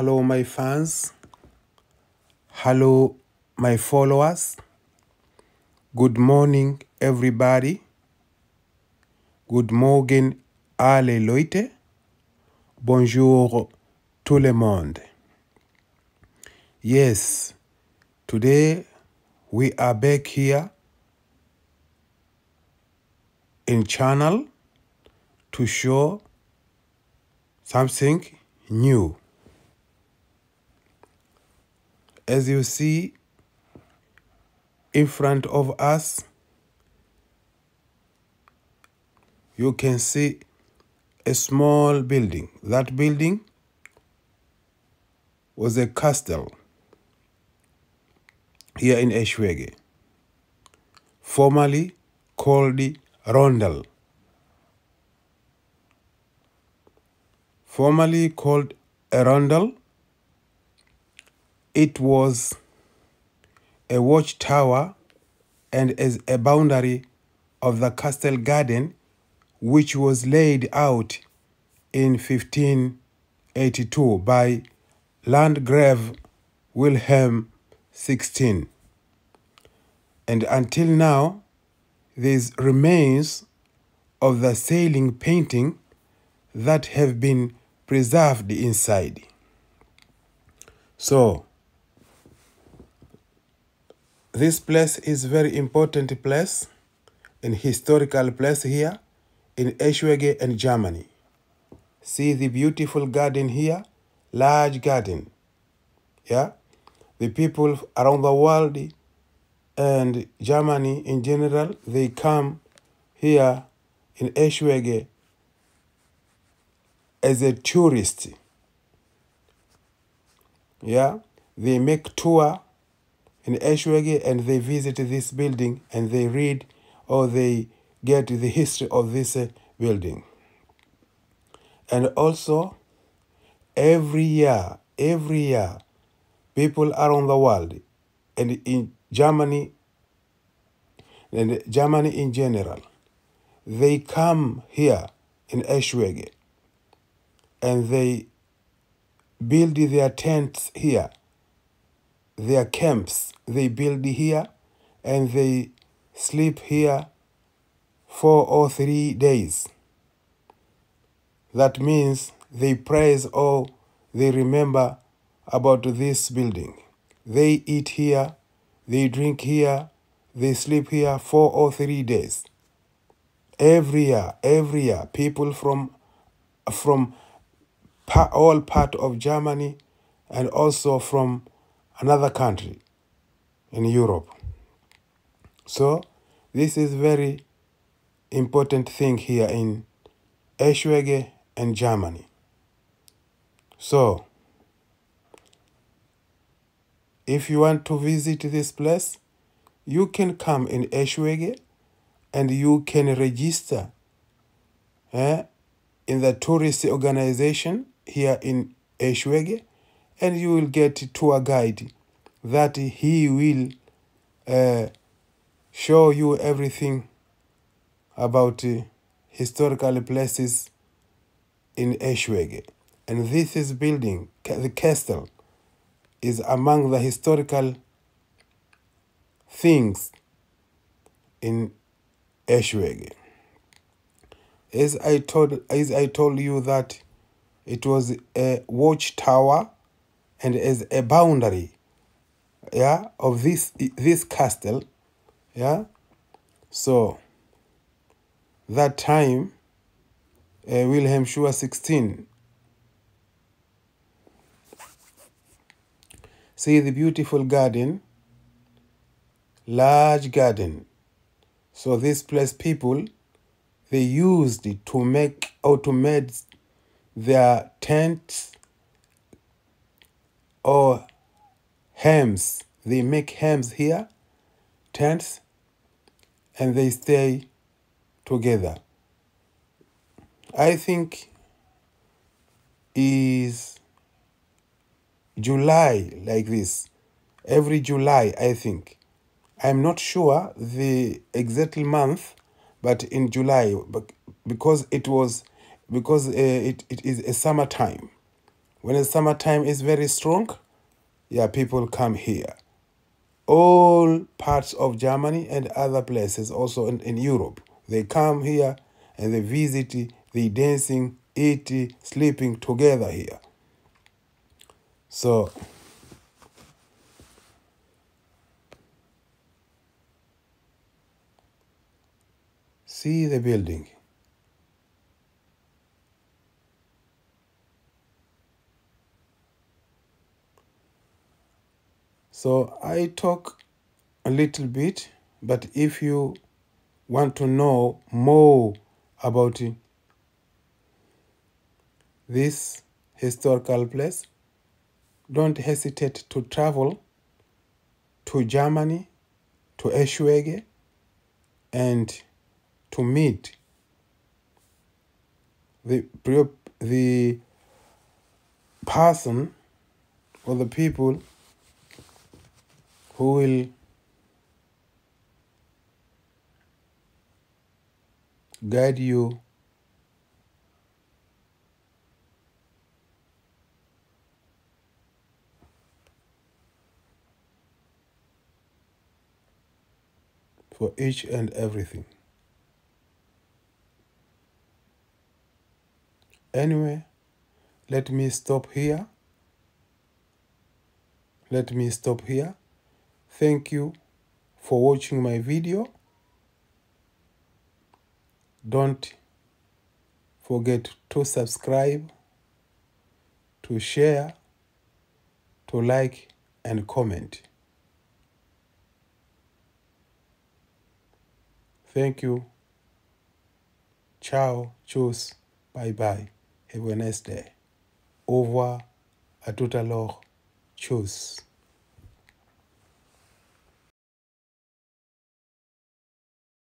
Hello, my fans. Hello, my followers. Good morning, everybody. Good morning, alle Leute. Bonjour, tout le monde. Yes, today we are back here in channel to show something new. As you see in front of us, you can see a small building. That building was a castle here in Eschwege, formerly called Rondel. Formerly called a Rondel, it was a watchtower and as a boundary of the castle garden which was laid out in 1582 by Landgrave Wilhelm XVI. And until now, these remains of the sailing painting that have been preserved inside. So, this place is very important place, an historical place here in Eschwege and Germany. See the beautiful garden here, large garden. Yeah, the people around the world and Germany in general, they come here in Eschwege as a tourist. Yeah, they make tour in Eschwege and they visit this building and they read or they get the history of this uh, building. And also, every year, every year, people around the world and in Germany and Germany in general, they come here in Eschwege and they build their tents here, their camps they build here, and they sleep here four or three days. That means they praise or they remember about this building. They eat here, they drink here, they sleep here four or three days. Every year, every year, people from from all part of Germany and also from another country in Europe. So this is very important thing here in Eschwege and Germany. So if you want to visit this place, you can come in Eschwege and you can register eh, in the tourist organization here in Eschwege and you will get to a tour guide that he will uh, show you everything about uh, historical places in Eschwege. And this is building, the castle, is among the historical things in Eschwege. As I told, as I told you that it was a watchtower and as a boundary, yeah, of this this castle, yeah. So that time, uh, Wilhelm Schur 16. See the beautiful garden, large garden. So this place people, they used it to make or to make their tents or hams. They make hams here, tents, and they stay together. I think is July like this. Every July, I think. I'm not sure the exact month, but in July, because it was because uh, it, it is a summertime. When the summertime is very strong, yeah, people come here. All parts of Germany and other places, also in, in Europe, they come here and they visit, they dancing, eating, sleeping together here. So see the building. So I talk a little bit, but if you want to know more about this historical place, don't hesitate to travel to Germany, to Eschwege, and to meet the the person or the people who will guide you for each and everything. Anyway, let me stop here. Let me stop here. Thank you for watching my video. Don't forget to subscribe, to share, to like and comment. Thank you. Ciao, tchuss, bye bye. Have a nice day. Au revoir, à tout à l'heure.